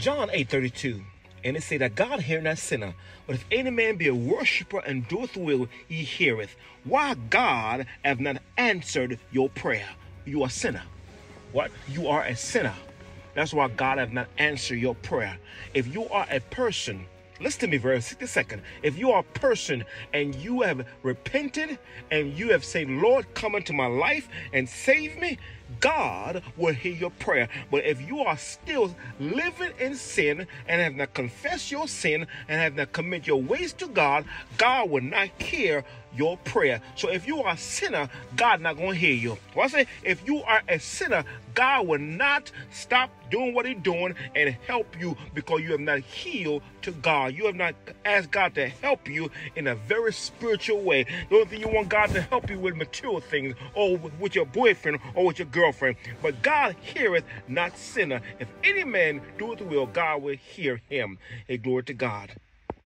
John 8 32. And it say that God hear not sinner, but if any man be a worshipper and doeth will, he heareth. Why God have not answered your prayer? You are a sinner. What? You are a sinner. That's why God have not answered your prayer. If you are a person Listen to me very 60 seconds. If you are a person and you have repented and you have said, Lord, come into my life and save me, God will hear your prayer. But if you are still living in sin and have not confessed your sin and have not committed your ways to God, God will not hear your prayer. So if you are a sinner, God not going to hear you. Well, I say, if you are a sinner, God will not stop doing what he's doing and help you because you have not healed to God. You have not asked God to help you in a very spiritual way. The only thing you want God to help you with material things or with your boyfriend or with your girlfriend. But God heareth not sinner. If any man doeth the will, God will hear him. Hey, glory to God.